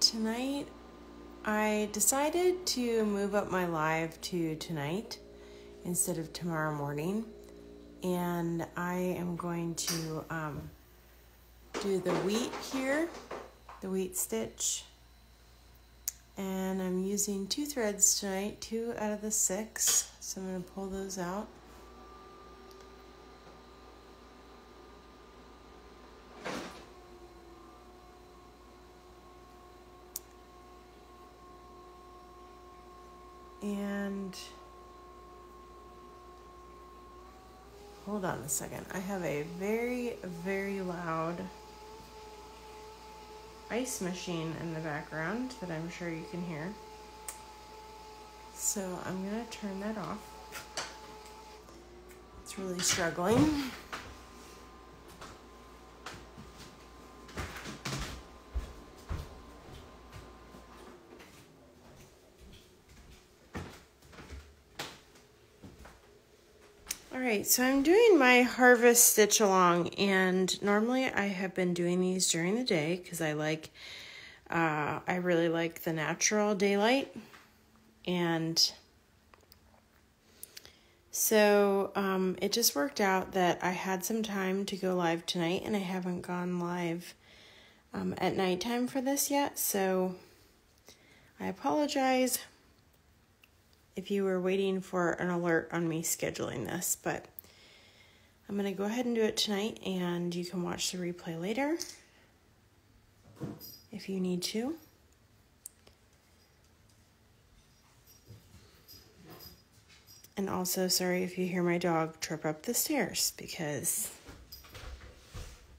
tonight I decided to move up my live to tonight instead of tomorrow morning, and I am going to um, do the wheat here, the wheat stitch, and I'm using two threads tonight, two out of the six, so I'm going to pull those out. And hold on a second. I have a very, very loud ice machine in the background that I'm sure you can hear. So I'm going to turn that off. It's really struggling. Right, so I'm doing my harvest stitch along, and normally I have been doing these during the day because I like, uh, I really like the natural daylight, and so um, it just worked out that I had some time to go live tonight, and I haven't gone live um, at nighttime for this yet, so I apologize if you were waiting for an alert on me scheduling this, but I'm going to go ahead and do it tonight and you can watch the replay later if you need to. And also, sorry if you hear my dog trip up the stairs because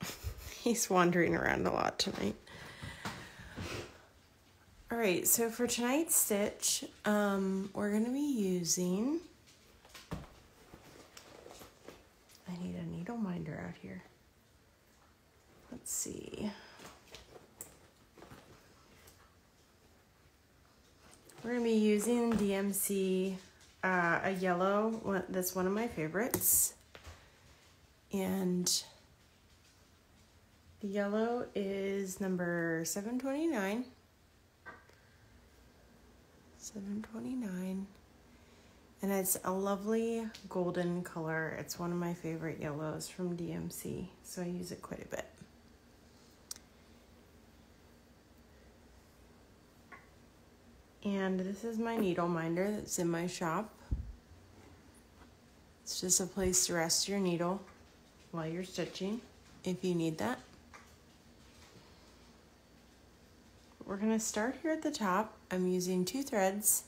he's wandering around a lot tonight. Right, so for tonight's stitch, um, we're going to be using, I need a needle minder out here. Let's see. We're going to be using DMC, uh, a yellow, that's one of my favorites. And the yellow is number 729. 729 and it's a lovely golden color. It's one of my favorite yellows from DMC so I use it quite a bit. And this is my needle minder that's in my shop. It's just a place to rest your needle while you're stitching if you need that we're going to start here at the top. I'm using two threads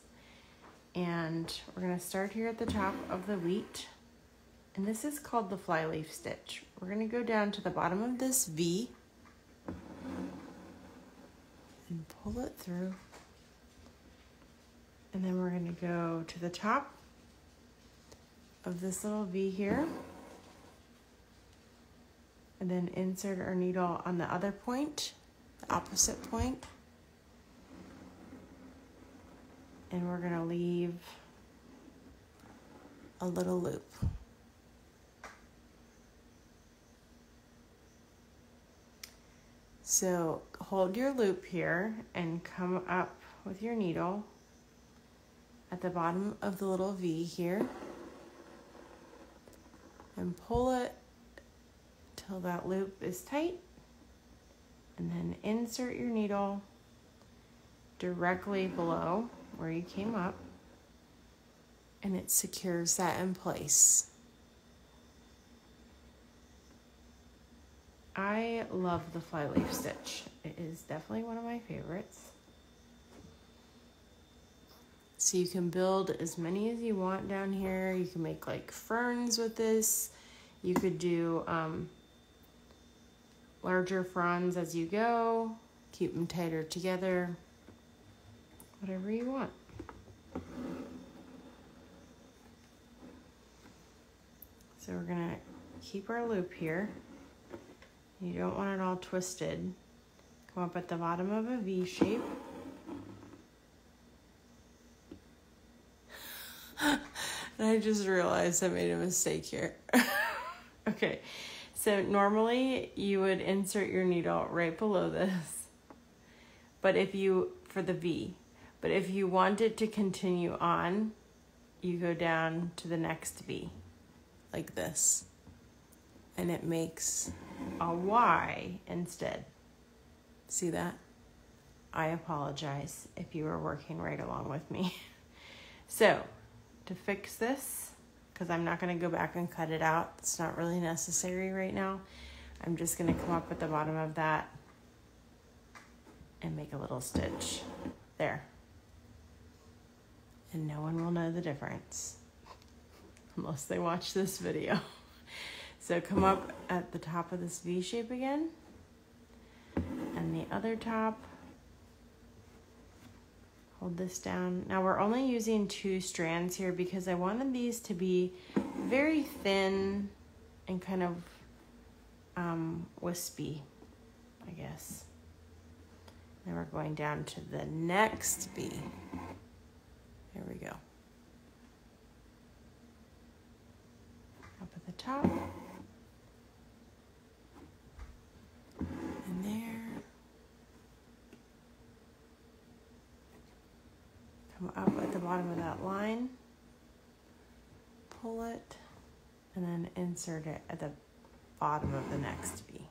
and we're going to start here at the top of the wheat. And this is called the flyleaf stitch. We're going to go down to the bottom of this V and pull it through. And then we're going to go to the top of this little V here. And then insert our needle on the other point, the opposite point. And we're going to leave a little loop. So hold your loop here and come up with your needle at the bottom of the little V here and pull it till that loop is tight and then insert your needle directly below where you came up and it secures that in place. I love the flyleaf stitch. It is definitely one of my favorites. So you can build as many as you want down here. You can make like ferns with this. You could do um, larger fronds as you go. Keep them tighter together whatever you want. So we're to keep our loop here. You don't want it all twisted. Come up at the bottom of a V shape. and I just realized I made a mistake here. okay, so normally you would insert your needle right below this But if you, for the V, but if you want it to continue on, you go down to the next V, like this. And it makes a Y instead. See that? I apologize if you were working right along with me. So, to fix this, because I'm not going to go back and cut it out, it's not really necessary right now. I'm just going to come up at the bottom of that and make a little stitch there. And no one will know the difference unless they watch this video. So come up at the top of this V shape again and the other top hold this down. Now we're only using two strands here because I wanted these to be very thin and kind of um, wispy, I guess. Then we're going down to the next V. There we go. Up at the top. And there. Come up at the bottom of that line. Pull it. And then insert it at the bottom of the next V.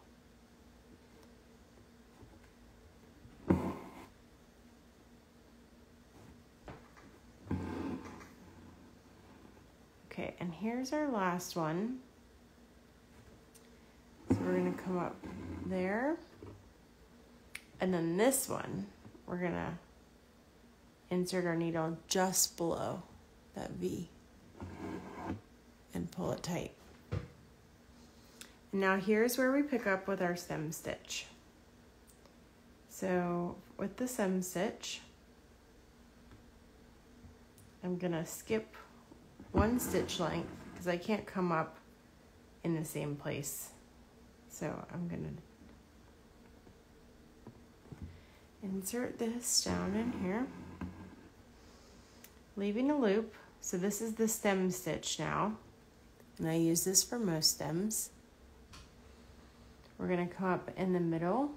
Okay, and here's our last one. So we're gonna come up there. And then this one, we're gonna insert our needle just below that V and pull it tight. And now here's where we pick up with our stem stitch. So with the stem stitch, I'm gonna skip one stitch length because I can't come up in the same place. So I'm gonna insert this down in here, leaving a loop. So this is the stem stitch now, and I use this for most stems. We're gonna come up in the middle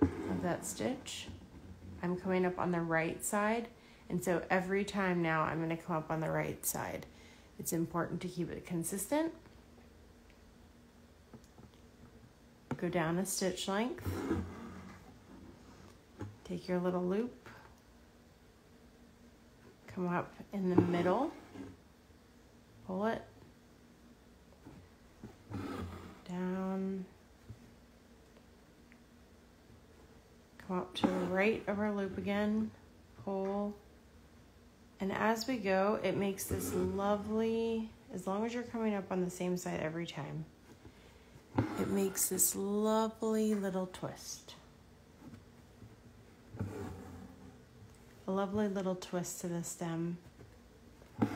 of that stitch. I'm coming up on the right side, and so every time now I'm gonna come up on the right side. It's important to keep it consistent. Go down a stitch length. Take your little loop. Come up in the middle. Pull it. Down. Come up to the right of our loop again. Pull. And as we go, it makes this mm-hmm. lovely, as long as you're coming up on the same side every time, it makes this lovely little twist. A lovely little twist to the stem. And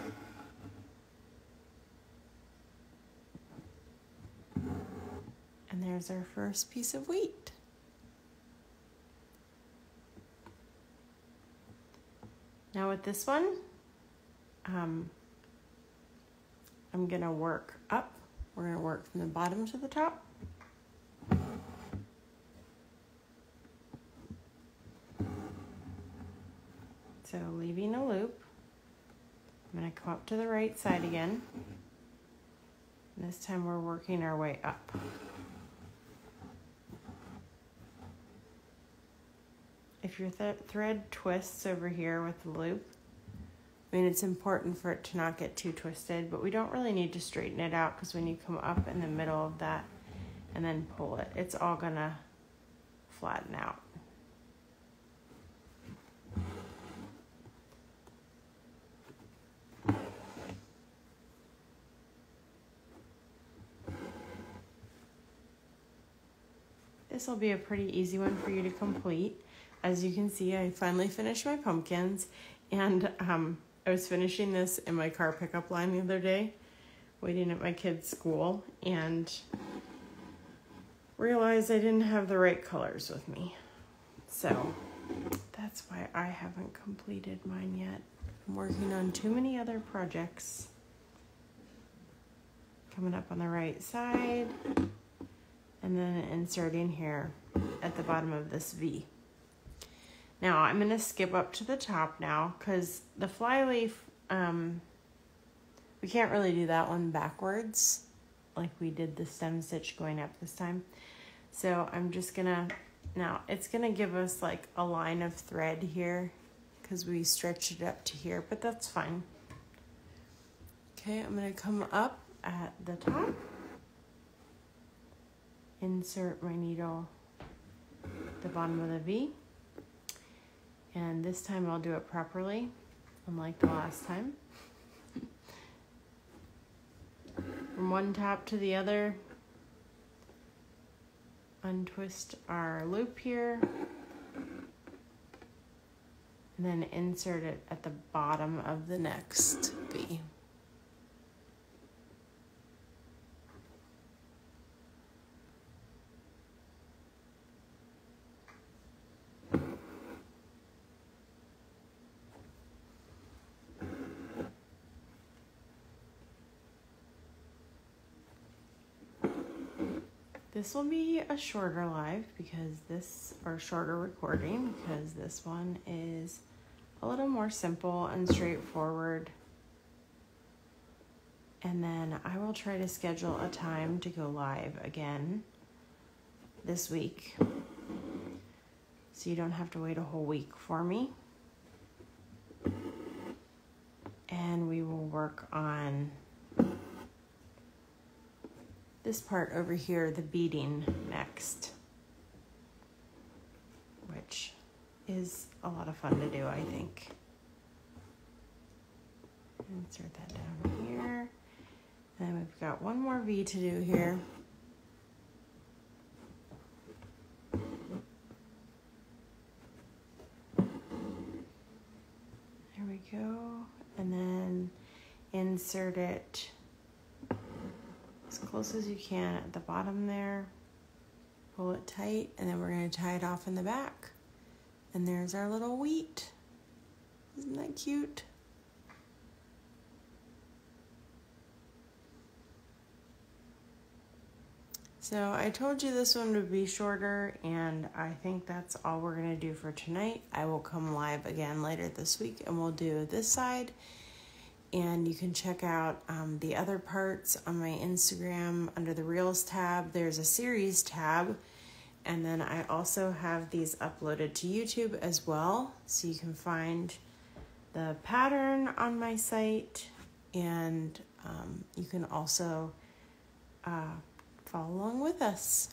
there's our first piece of wheat. Now with this one, um, I'm gonna work up. We're gonna work from the bottom to the top. So leaving a loop, I'm gonna come up to the right side again. This time we're working our way up. Your th thread twists over here with the loop, I mean, it's important for it to not get too twisted, but we don't really need to straighten it out because when you come up in the middle of that and then pull it, it's all gonna flatten out. This will be a pretty easy one for you to complete as you can see, I finally finished my pumpkins, and um, I was finishing this in my car pickup line the other day, waiting at my kid's school, and realized I didn't have the right colors with me. So that's why I haven't completed mine yet. I'm working on too many other projects. Coming up on the right side, and then inserting here at the bottom of this V. Now I'm going to skip up to the top now because the flyleaf, um, we can't really do that one backwards like we did the stem stitch going up this time. So I'm just going to, now it's going to give us like a line of thread here because we stretched it up to here, but that's fine. Okay, I'm going to come up at the top, insert my needle the bottom of the V. And this time I'll do it properly, unlike the last time. From one top to the other, untwist our loop here, and then insert it at the bottom of the next V. This will be a shorter live because this, or shorter recording because this one is a little more simple and straightforward. And then I will try to schedule a time to go live again this week. So you don't have to wait a whole week for me. And we will work on this part over here, the beading next, which is a lot of fun to do, I think. Insert that down here. And we've got one more V to do here. There we go. And then insert it close as you can at the bottom there. Pull it tight, and then we're going to tie it off in the back. And there's our little wheat. Isn't that cute? So I told you this one would be shorter, and I think that's all we're going to do for tonight. I will come live again later this week, and we'll do this side and you can check out um, the other parts on my Instagram under the Reels tab. There's a series tab, and then I also have these uploaded to YouTube as well, so you can find the pattern on my site, and um, you can also uh, follow along with us.